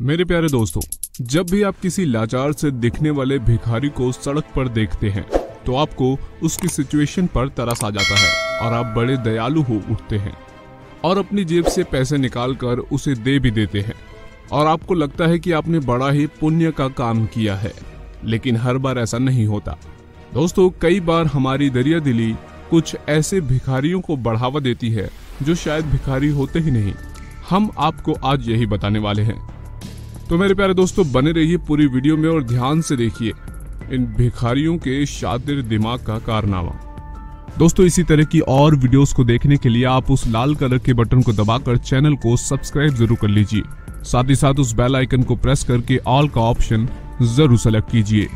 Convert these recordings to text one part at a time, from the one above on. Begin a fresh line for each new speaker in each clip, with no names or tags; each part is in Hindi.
मेरे प्यारे दोस्तों, जब भी आप किसी लाचार से दिखने वाले भिखारी को सड़क पर देखते हैं तो आपको उसकी सिचुएशन पर तरस आ जाता है और आप बड़े दयालु हो उठते हैं और अपनी जेब से पैसे निकाल कर उसे दे भी देते हैं। और आपको लगता है कि आपने बड़ा ही पुण्य का काम किया है, लेकिन हर बार ऐसा नहीं होता। दोस्तों, कई बार हमारी दरिया दिली कुछ ऐसे भिखारियों को बढ़ावा देती है, जो शायद भिखारी होते ही नहीं। हम आपको आज यही बताने वाले हैं। तो मेरे प्यारे दोस्तों, बने रहिए पूरी वीडियो में और ध्यान से देखिए इन भिखारियों के शातिर दिमाग का कारनामा। दोस्तों, इसी तरह की और वीडियोस को देखने के लिए आप उस लाल कलर के बटन को दबाकर चैनल को सब्सक्राइब ज़रूर कर लीजिए। साथ ही साथ उस बेल आइकन को प्रेस करके ऑल का ऑप्शन ज़रूर सेलेक्ट कीजिए।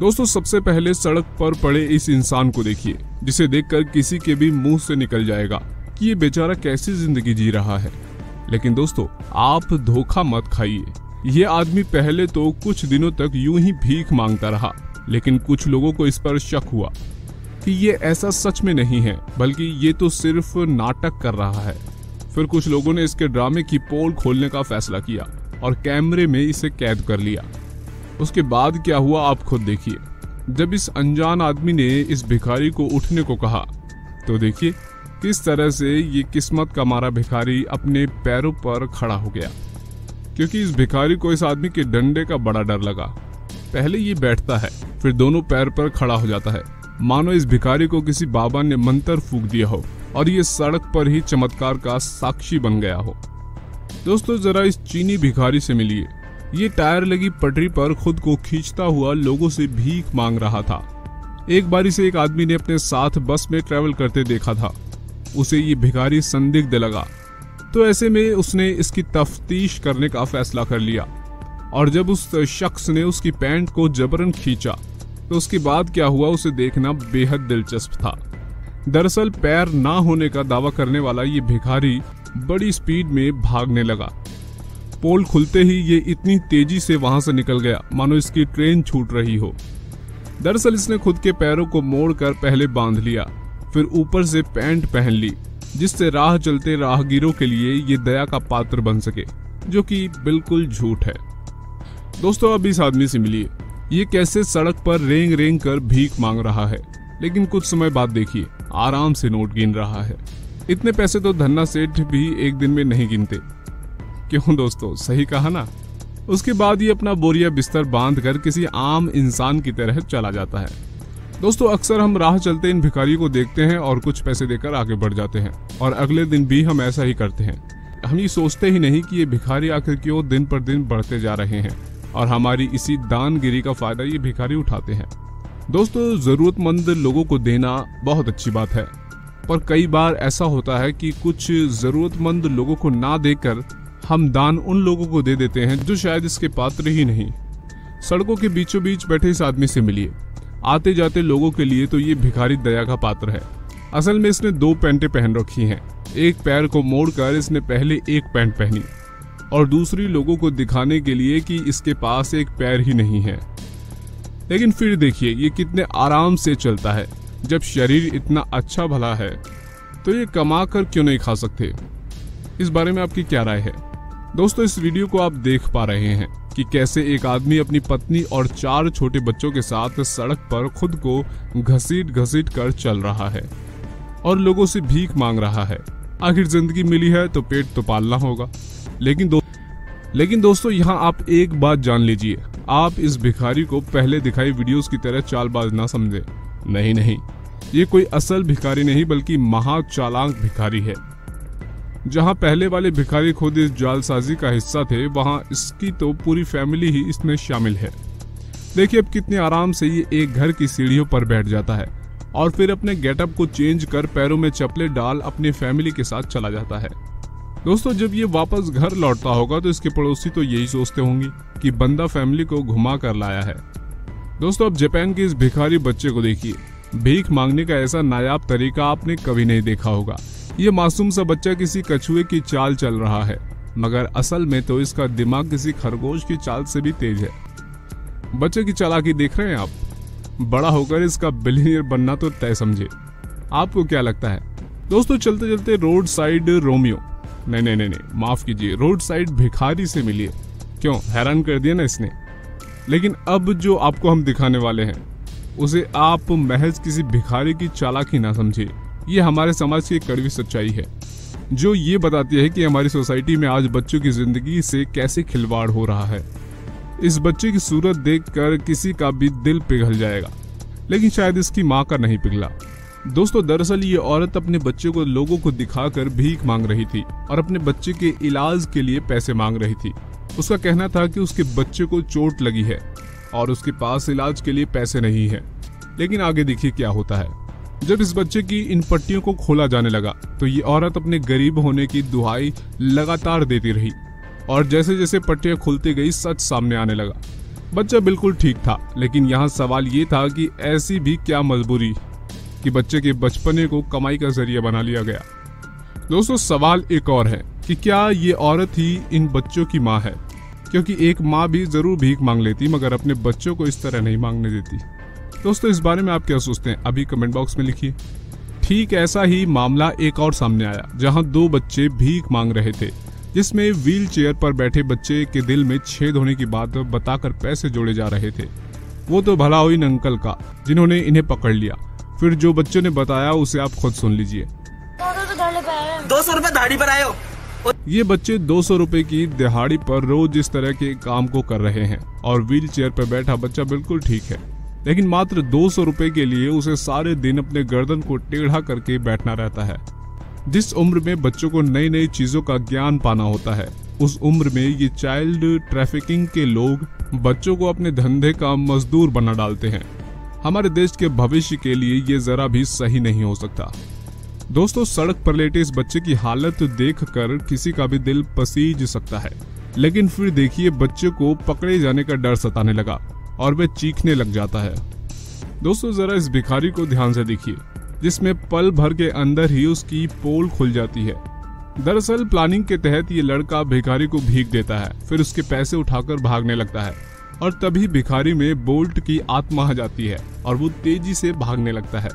दोस्तों, सबसे पहले सड़क पर पड़े इस इंसान को देखिए, जिसे देखकर किसी के भी मुँह से निकल जाएगा कि ये बेचारा कैसी ज़िंदगी जी रहा है। लेकिन दोस्तों, आप धोखा मत खाइए। ये आदमी पहले तो कुछ दिनों तक यूँ ही भीख माँगता रहा, लेकिन कुछ लोगों को इस पर शक हुआ कि ये ऐसा सच में नहीं है, बल्कि ये तो सिर्फ़ नाटक कर रहा है। फिर कुछ लोगों ने इसके ड्रामे की पोल खोलने का फैसला किया और कैमरे में इसे कैद कर लिया। उसके बाद क्या हुआ आप खुद देखिए। जब इस अनजान आदमी ने इस भिखारी को उठने को कहा तो देखिए, किस तरह से ये किस्मत का मारा भिखारी अपने पैरों पर खड़ा हो गया। क्योंकि इस भिखारी को इस आदमी के डंडे का बड़ा डर लगा। पहले ये बैठता है, फिर दोनों पैर पर खड़ा हो जाता है। मानो इस भिखारी को किसी बाबा ने मंत्र फूक दिया हो और ये सड़क पर ही चमत्कार का साक्षी बन गया हो। दोस्तों, जरा इस चीनी भिखारी से मिलिए। ये टायर लगी पटरी पर खुद को खींचता हुआ लोगों से भीख मांग रहा था। एक बारी से एक आदमी ने अपने साथ बस में ट्रेवल करते देखा था। उसे ये भिखारी संदिग्ध लगा। तो ऐसे में उसने इसकी तफ्तीश करने का फैसला कर लिया। और जब उस शख्स ने उसकी पैंट को जबरन खींचा तो उसके बाद क्या हुआ, उसे देखना बेहद दिलचस्प था। दरअसल पैर ना होने का दावा करने वाला ये भिखारी बड़ी स्पीड में भागने लगा। पोल खुलते ही ये इतनी तेज़ी से वहाँ से निकल गया, मानो इसकी ट्रेन छूट रही हो। दरअसल इसने खुद के पैरों को मोड़कर पहले बाँध लिया, फिर ऊपर से पैंट पहन ली। जिससे राह चलते राहगीरों के लिए ये दया का पात्र बन सके, जो कि बिल्कुल झूठ है। दोस्तों, अब इस आदमी से मिलिए। ये कैसे सड़क पर रेंग रेंग कर भीख मांग रहा है? लेकिन कुछ समय बाद देखिए, आराम से नोट गिन रहा है। इतने पैसे तो धन्ना सेठ भी एक दिन में नहीं गिनते। क्यों दोस्तों, सही कहा ना? उसके बाद ये अपना बोरिया बिस्तर बाँध कर किसी आम इंसान की तरह चला जाता है। दोस्तों, अक्सर हम राह चलते इन भिखारियों को देखते हैं और कुछ पैसे देकर आगे बढ़ जाते हैं और अगले दिन भी हम ऐसा ही करते हैं। हम ये सोचते ही नहीं कि ये भिखारी आखिर क्यों दिन पर दिन बढ़ते जा रहे हैं और हमारी इसी दानगिरी का फ़ायदा ये भिखारी उठाते हैं। दोस्तों, जरूरतमंद लोगों को देना बहुत अच्छी बात है, पर कई बार ऐसा होता है कि कुछ जरूरतमंद लोगों को ना देकर हम दान उन लोगों को दे देते हैं जो शायद इसके पात्र ही नहीं। सड़कों के बीचों बीच बैठे इस आदमी से मिलिए। आते जाते लोगों के लिए तो ये भिखारी दया का पात्र है। असल में इसने दो पैंटें पहन रखी हैं। एक पैर को मोड़कर इसने पहले एक पैंट पहनी और दूसरी लोगों को दिखाने के लिए कि इसके पास एक पैर ही नहीं है। लेकिन फिर देखिए, ये कितने आराम से चलता है। जब शरीर इतना अच्छा भला है तो ये कमा कर क्यों नहीं खा सकते? इस बारे में आपकी क्या राय है? दोस्तों, इस वीडियो को आप देख पा रहे हैं कि कैसे एक आदमी अपनी पत्नी और चार छोटे बच्चों के साथ सड़क पर खुद को घसीट घसीट कर चल रहा है और लोगों से भीख मांग रहा है। आखिर ज़िंदगी मिली है तो पेट तो पालना होगा। लेकिन दो लेकिन दोस्तों, यहाँ आप एक बात जान लीजिए। आप इस भिखारी को पहले दिखाई वीडियोस की तरह चालबाज ना समझे। नहीं नहीं। ये कोई असल भिखारी नहीं, बल्कि महा चालाक भिखारी है। जहाँ पहले वाले भिखारी खुद इस जालसाजी का हिस्सा थे, वहाँ इसकी तो पूरी फैमिली ही इसमें शामिल है। देखिए अब कितने आराम से ये एक घर की सीढ़ियों पर बैठ जाता है और फिर अपने गेटअप को चेंज कर पैरों में चपले डाल अपनी फैमिली के साथ चला जाता है। दोस्तों, जब ये वापस घर लौटता होगा तो इसके पड़ोसी तो यही सोचते होंगे कि बंदा फैमिली को घुमा कर लाया है। दोस्तों, अब जापान के इस भिखारी बच्चे को देखिए। भीख मांगने का ऐसा नायाब तरीका आपने कभी नहीं देखा होगा। ये मासूम सा बच्चा किसी कछुए की चाल चल रहा है, मगर असल में तो इसका दिमाग किसी खरगोश की चाल से भी तेज है। बच्चे की चालाकी देख रहे हैं आप? बड़ा होकर इसका बिलियनियर बनना तो तय समझे। आपको क्या लगता है? दोस्तों, चलते चलते रोड साइड रोमियो। नहीं नहीं नहीं नहीं, माफ़ कीजिए रोड साइड भिखारी से मिलिए। क्यों? हैरान कर दिया ना इसने। लेकिन अब जो आपको हम दिखाने वाले हैं, उसे आप महज किसी भिखारी की चालाकी ना समझिए। ये हमारे समाज की कड़वी सच्चाई है, जो ये बताती है कि हमारी सोसाइटी में आज बच्चों की ज़िंदगी से कैसे खिलवाड़ हो रहा है। इस बच्चे की सूरत देखकर किसी का भी दिल पिघल जाएगा, लेकिन शायद इसकी माँ का नहीं पिघला। दोस्तों, दरअसल ये औरत अपने बच्चे को लोगों को दिखाकर भीख मांग रही थी और अपने बच्चे के इलाज के लिए पैसे मांग रही थी। उसका कहना था कि उसके बच्चे को चोट लगी है और उसके पास इलाज के लिए पैसे नहीं है, लेकिन आगे देखिए क्या होता है। जब इस बच्चे की इन पट्टियों को खोला जाने लगा तो ये औरत अपने गरीब होने की दुहाई लगातार देती रही और जैसे जैसे पट्टियाँ खुलती गई, सच सामने आने लगा। बच्चा बिल्कुल ठीक था, लेकिन यहाँ सवाल ये था कि ऐसी भी क्या मजबूरी कि बच्चे के बचपने को कमाई का ज़रिया बना लिया गया। दोस्तों, सवाल एक और है कि क्या ये औरत ही इन बच्चों की माँ है? क्योंकि एक माँ भी ज़रूर भीख मांग लेती, मगर अपने बच्चों को इस तरह नहीं मांगने देती। दोस्तों इस बारे में आप क्या सोचते हैं? अभी कमेंट बॉक्स में लिखिए। ठीक ऐसा ही मामला एक और सामने आया जहाँ दो बच्चे भीख मांग रहे थे जिसमें व्हील चेयर पर बैठे बच्चे के दिल में छेद होने की बात बताकर पैसे जोड़े जा रहे थे। वो तो भला हुई अंकल का जिन्होंने इन्हें पकड़ लिया। फिर जो बच्चों ने बताया उसे आप खुद सुन लीजिए।
दो सौ रूपए दाढ़ी पर आयो
ये बच्चे दो सौ रूपए की दिहाड़ी पर रोज इस तरह के काम को कर रहे हैं और व्हील चेयर पर बैठा बच्चा बिल्कुल ठीक है। लेकिन मात्र दो सौ रूपए के लिए उसे सारे दिन अपने गर्दन को टेढ़ा करके बैठना रहता है। जिस उम्र में बच्चों को नई नई चीज़ों का ज्ञान पाना होता है, उस उम्र में ये चाइल्ड ट्रैफिकिंग के लोग बच्चों को अपने धंधे का मजदूर बना डालते हैं। हमारे देश के भविष्य के लिए ये जरा भी सही नहीं हो सकता। दोस्तों, सड़क पर लेटे इस बच्चे की हालत देख कर किसी का भी दिल पसीज सकता है। लेकिन फिर देखिए, बच्चे को पकड़े जाने का डर सताने लगा। और वह चीखने लग जाता है। दोस्तों, जरा इस भिखारी को ध्यान से देखिए, जिसमें पल भर के अंदर ही उसकी पोल खुल जाती है। दरअसल प्लानिंग के तहत ये लड़का भिखारी को भीख देता है, फिर उसके पैसे उठाकर भागने लगता है, और तभी भिखारी में बोल्ट की आत्मा आ जाती है, और वो तेज़ी से भागने लगता है।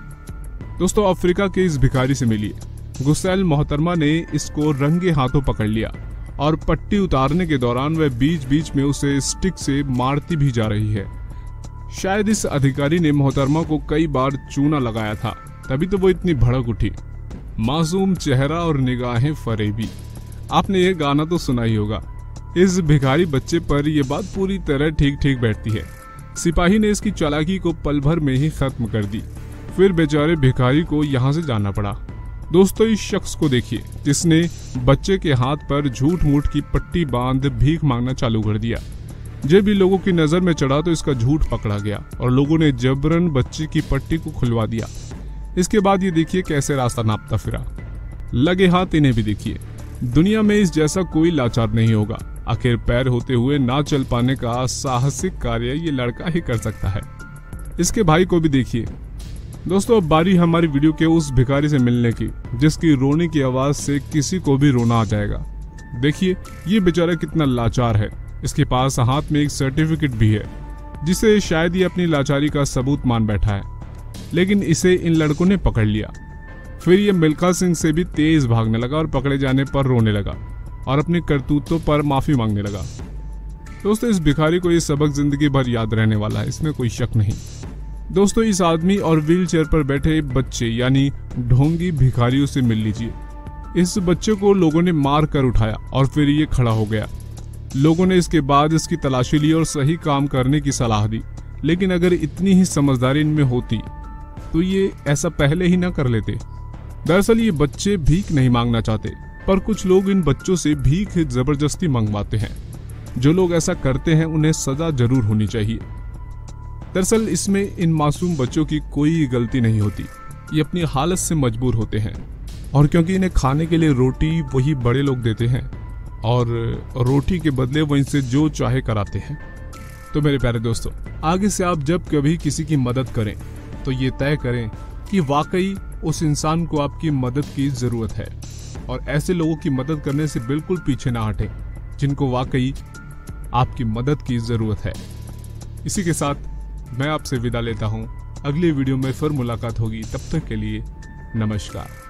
दोस्तों, अफ्रीका के इस भिखारी से मिलिए। गुसैल मोहतरमा ने इसको रंगे हाथों पकड़ लिया। और पट्टी उतारने के दौरान वह बीच बीच में उसे स्टिक से मारती भी जा रही है। शायद इस अधिकारी ने मोहतरमा को कई बार चूना लगाया था, तभी तो वो इतनी भड़क उठी। मासूम चेहरा और निगाहें फरेबी। आपने ये गाना तो सुना ही होगा। इस भिखारी बच्चे पर यह बात पूरी तरह ठीक ठीक बैठती है। सिपाही ने इसकी चालाकी को पल भर में ही खत्म कर दी। फिर बेचारे भिखारी को यहाँ से जाना पड़ा। दोस्तों, इस शख्स को देखिए, जिसने बच्चे के हाथ पर झूठ मूठ की पट्टी बाँध भीख मांगना चालू कर दिया। जब भी लोगों की नज़र में चढ़ा तो इसका झूठ पकड़ा गया और लोगों ने जबरन बच्चे की पट्टी को खुलवा दिया। इसके बाद ये देखिए कैसे रास्ता नापता फिरा। लगे हाथ इन्हें भी देखिए। दुनिया में इस जैसा कोई लाचार नहीं होगा। आखिर पैर होते हुए ना चल पाने का साहसिक कार्य ये लड़का ही कर सकता है। इसके भाई को भी देखिए। दोस्तों, अब बारी हमारी वीडियो के उस भिखारी से मिलने की, जिसकी रोने की आवाज़ से किसी को भी रोना आ जाएगा। देखिए, ये बेचारा कितना लाचार है। इसके पास हाथ में एक सर्टिफिकेट भी है, जिसे शायद ये अपनी लाचारी का सबूत मान बैठा है। लेकिन इसे इन लड़कों ने पकड़ लिया। फिर ये मिल्खा सिंह से भी तेज भागने लगा और पकड़े जाने पर रोने लगा, और अपने करतूतों पर माफ़ी मांगने लगा। दोस्तों, इस भिखारी को ये सबक ज़िंदगी भर याद रहने वाला है, इसमें कोई शक नहीं। दोस्तों, इस आदमी और व्हील पर बैठे बच्चे, यानी ढोंगी भिखारियों से मिल लीजिए। इस बच्चे को लोगों ने मार कर उठाया और फिर ये खड़ा हो गया। लोगों ने इसके बाद इसकी तलाशी ली और सही काम करने की सलाह दी। लेकिन अगर इतनी ही समझदारी इनमें होती तो ये ऐसा पहले ही ना कर लेते। दरअसल ये बच्चे भीख नहीं मांगना चाहते, पर कुछ लोग इन बच्चों से भीख ज़बरदस्ती मंगवाते हैं। जो लोग ऐसा करते हैं, उन्हें सजा ज़रूर होनी चाहिए। दरअसल इसमें इन मासूम बच्चों की कोई गलती नहीं होती। ये अपनी हालत से मजबूर होते हैं। और क्योंकि इन्हें खाने के लिए रोटी वही बड़े लोग देते हैं, और रोटी के बदले वो इनसे जो चाहे कराते हैं। तो मेरे प्यारे दोस्तों, आगे से आप जब कभी किसी की मदद करें तो ये तय करें कि वाकई उस इंसान को आपकी मदद की ज़रूरत है। और ऐसे लोगों की मदद करने से बिल्कुल पीछे ना हटें, जिनको वाकई आपकी मदद की ज़रूरत है। इसी के साथ मैं आपसे विदा लेता हूँ। अगले वीडियो में फिर मुलाकात होगी। तब तक के लिए नमस्कार।